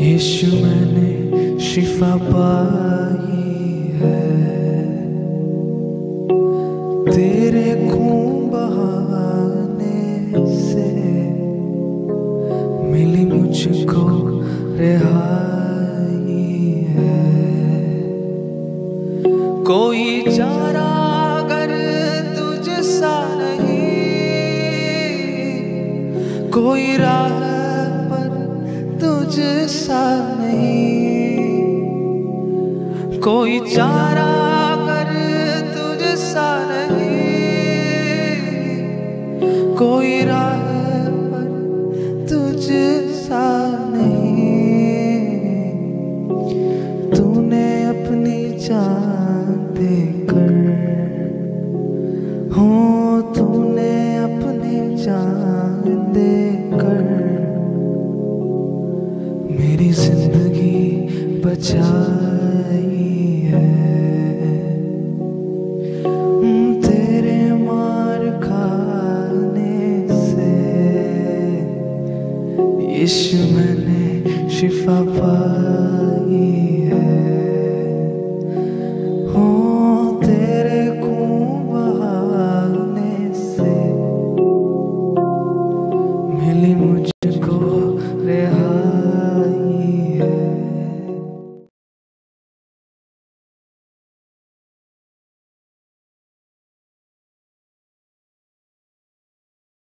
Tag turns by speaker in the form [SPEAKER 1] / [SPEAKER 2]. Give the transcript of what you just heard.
[SPEAKER 1] यीशु मैंने शिफा पाई है। तेरे खून बहाने से मिली मुझको रिहाई है। कोई चारा अगर तुझ सा नहीं, कोई राह तुझ सा नहीं। कोई चारा कर तुझ सा नहीं। कोई राह पर तुझ सा नहीं। तूने अपनी जान बचाई है। तेरे मार खाने से यीशु मैंने शिफा पाई